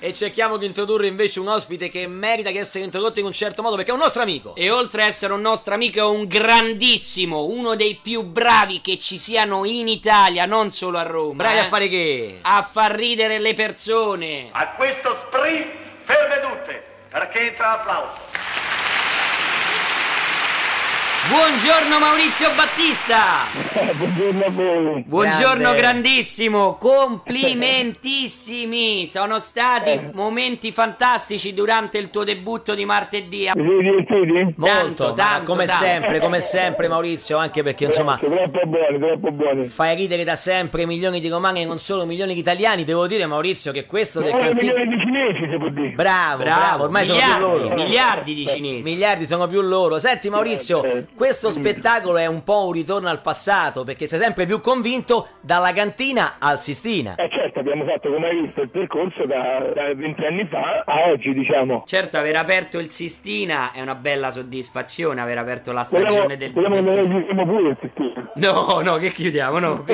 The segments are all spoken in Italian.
e cerchiamo di introdurre invece un ospite che merita di essere introdotto in un certo modo perché è un nostro amico. E oltre a essere un nostro amico è un grandissimo, uno dei più bravi che ci siano in Italia, non solo a Roma. Bravi eh. a fare che? A far ridere le persone. A questo sprint ferme tutte, perché entra l'applauso. Buongiorno Maurizio Battista. Buongiorno a voi. Buongiorno Grande. grandissimo, complimentissimi. Sono stati Eh. momenti fantastici durante il tuo debutto di martedì. Vi siete divertiti? Molto, Tanto, tanto, come tanto. sempre, come sempre Maurizio, anche perché insomma troppo buoni, troppo buoni. fai ridere da sempre milioni di romani e non solo milioni di italiani. Devo dire Maurizio che questo del Ora cantino... milioni di cinesi, se può dire. Bravo, bravo, ormai sono più miliardi, loro. miliardi di cinesi. Miliardi sono più loro. Senti Maurizio. Questo spettacolo è un po' un ritorno al passato perché sei sempre più convinto dalla cantina al Sistina. Eh certo, abbiamo fatto, come hai visto, il percorso da, da 20 anni fa a oggi, diciamo. Certo, aver aperto il Sistina è una bella soddisfazione, aver aperto la stagione Vogliamo, del, del che Sistina. chiudiamo pure il sistema. No, no, che chiudiamo, no,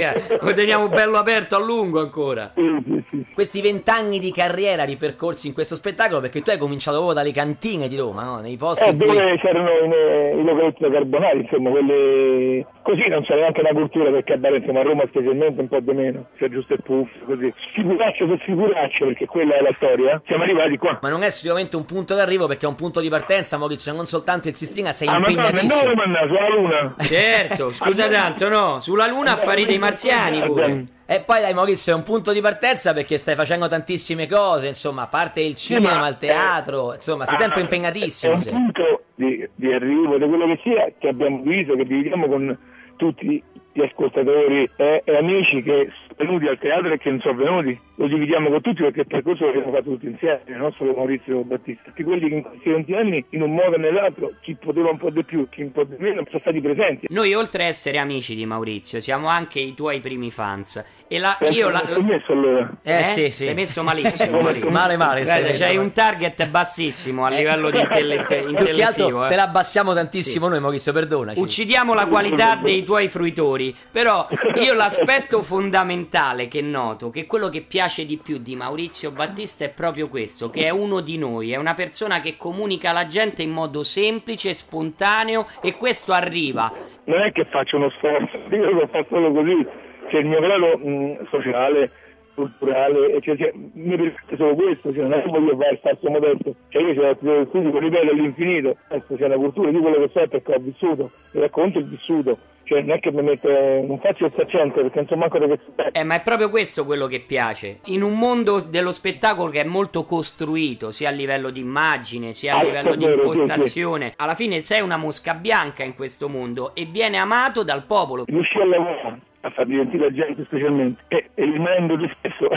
lo teniamo bello aperto a lungo ancora. Sì, sì, sì. Questi vent'anni di carriera ripercorsi in questo spettacolo perché tu hai cominciato proprio dalle cantine di Roma, no? Nei posti Eh, in cui... dove c'erano i, i localetti da carbonari, insomma, quelle... Così non c'è neanche una cultura del cabaret, insomma, a Roma specialmente un po' di meno. C'è giusto il puff, così. Figuraccio per figuraccio, perché quella è la storia. Siamo arrivati qua. Ma non è sicuramente un punto d'arrivo perché è un punto di partenza, Maurizio, non soltanto il Sistina, sei Ah, ma no, impegnatissimo. no, sulla luna. Certo, scusa tanto, no, sulla Luna affari dei marziani pure. E poi dai Maurizio è un punto di partenza perché stai facendo tantissime cose, insomma, a parte il cinema, ma, il teatro, insomma, sei Ah, sempre È impegnatissimo. un sei. punto di, di arrivo, di quello che sia, che abbiamo diviso, che dividiamo con tutti gli ascoltatori e, e amici che sono venuti al teatro e che non sono venuti. Lo dividiamo con tutti perché il percorso l'abbiamo fatto tutti insieme, non solo Maurizio Battista. Tutti quelli che in questi 20 anni, in un modo o nell'altro, chi poteva un po' di più, chi un po' di meno, sono stati presenti. Noi oltre a essere amici di Maurizio, siamo anche i tuoi primi fans. E la, Penso io la, che ho messo allora. Eh, sì, sì. Sei messo malissimo. Maurizio. Male, male, Guarda, c'hai male. un target bassissimo a Eh. livello di intellette- Più che altro intellettivo. eh. te l'abbassiamo tantissimo noi Maurizio, perdonaci. Uccidiamo la qualità dei tuoi fruitori, però io l'aspetto fondamentale che noto, che quello che piace di più di Maurizio Battista è proprio questo, che è uno di noi, è una persona che comunica alla gente in modo semplice, spontaneo e questo arriva. non è che faccio uno sforzo, io lo faccio solo così, cioè il mio grado mh, sociale, culturale, cioè, cioè, mi permette solo questo, cioè, non è che voglio fare il falso modello, cioè io lo studio, ripeto all'infinito, adesso c'è una cultura di quello che so perché ho vissuto, racconto il vissuto, cioè non è che mi metto, non faccio il saccente perché non so manco da che Eh, ma è proprio questo quello che piace. In un mondo dello spettacolo che è molto costruito, sia a livello di immagine, sia a Ah, livello è di vero, sì, sì. impostazione, alla fine sei una mosca bianca in questo mondo e viene amato dal popolo. riuscì a lavorare, a far divertire la gente specialmente, e, e rimanendo te stesso,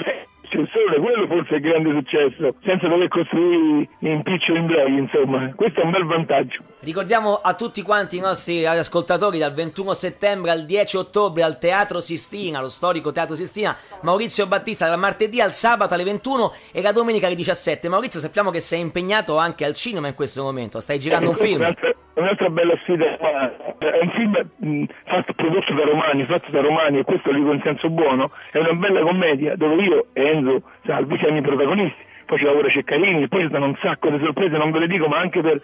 cioè, solo quello forse è il grande successo, senza dover costruire in piccioli imbrogli, insomma, questo è un bel vantaggio. Ricordiamo a tutti quanti i nostri ascoltatori dal 21 settembre al 10 ottobre al Teatro Sistina, lo storico Teatro Sistina, Maurizio Battista dal martedì al sabato alle 21 e la domenica alle 17. Maurizio, sappiamo che sei impegnato anche al cinema in questo momento, stai girando un Questa è film. Un'altra, un'altra bella sfida, è un film mh, fatto, prodotto da romani, fatto da romani, e questo lo dico in senso buono, è una bella commedia dove io e Enzo Salvi siamo i protagonisti, poi ci lavora Ceccarini, poi ci sono un sacco di sorprese, non ve le dico, ma anche per,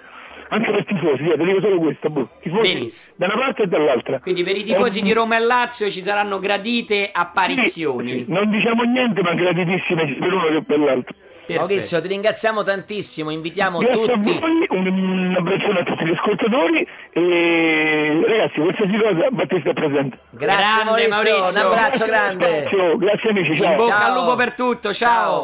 anche per tifosi, via, te dico solo questo, boh, tifosi Benissimo. da una parte e dall'altra. Quindi per i tifosi di Roma e Lazio ci saranno gradite apparizioni. Sì, sì, non diciamo niente, ma gratitissime sia per uno che per l'altro. Perfetto. Maurizio, ti ringraziamo tantissimo, invitiamo Grazie a tutti. voi, un, un abbraccione a tutti gli ascoltatori e ragazzi, qualsiasi cosa Battista è presente. Grazie Grande Maurizio, Maurizio. un abbraccio grande. Ciao, grazie amici, ciao. In bocca Ciao. al lupo per tutto, ciao. Ciao.